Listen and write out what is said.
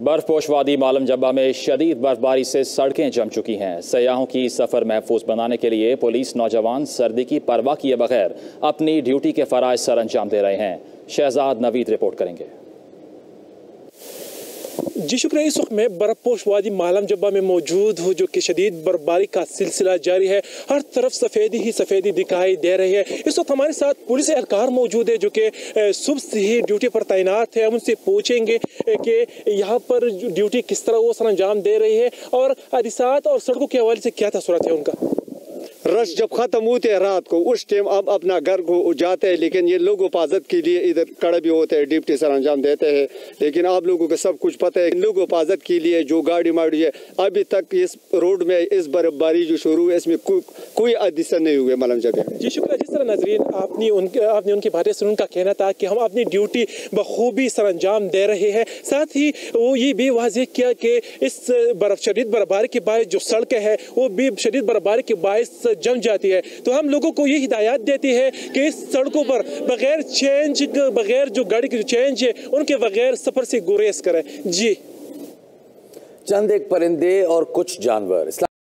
برف پوش وادی معلم جبہ میں شدید برفباری سے سڑکیں جم چکی ہیں۔ سیاحوں کی سفر محفوظ بنانے کے لیے پولیس نوجوان سردی کی پرواہ کیے بغیر اپنی ڈیوٹی کے فرائض سر انجام دے رہے ہیں۔ شہزاد نوید رپورٹ کریں گے۔ جی شکریہ اس وقت میں برف پوش وادی معلم جبہ میں موجود ہوں، جو کہ شدید برفباری کا سلسلہ جاری ہے۔ ہر طرف سفیدی ہی سفیدی دکھائی دے رہی ہے۔ اس وقت ہمارے ساتھ پولیس اہلکار موجود ہے جو کہ صبح سے ہی ڈیوٹی پر تعینات ہے ہم ان سے پوچھیں گے کہ یہاں پر ڈیوٹی کس طرح وہ سر انجام دے رہی ہے اور حادثات اور سڑکوں کے حوالے سے کیا تاثرات ہے ان کا۔ رش جب ختم ہوتے ہیں رات کو، اس ٹائم ہم اپنا گھر کو جاتے ہیں، لیکن یہ لوگ حفاظت کے لیے ادھر کڑے بھی ہوتے ہیں، ڈپٹی سر انجام دیتے ہیں۔ لیکن آپ لوگوں کو سب کچھ پتہ ہے لوگ حفاظت کے لیے جو گاڑی ماڑی ہے، ابھی تک اس روڈ میں اس برف باری جو شروع ہوئی، اس میں کوئی حادثہ نہیں ہوئے ملم جگہ جی شکریہ جی جس طرح ناظرین، آپ نے ان آپ نے ان کی باتیں سن ان کا کہنا تھا کہ ہم اپنی ڈیوٹی بخوبی سر انجام دے رہے ہیں۔ ساتھ ہی وہ یہ بھی واضح کیا کہ اس برف شدید برفباری کے باعث جو سڑکیں ہے وہ بھی شدید برفباری کے باعث جم جاتی ہے۔ تو ہم لوگوں کو یہ ہدایات دیتی ہے کہ اس سڑکوں پر بغیر چینج بغیر جو گاڑی کی جو چینج ہے، ان کے بغیر سفر سے گریز کریں۔ جی۔ چند ایک پرندے اور کچھ جانور۔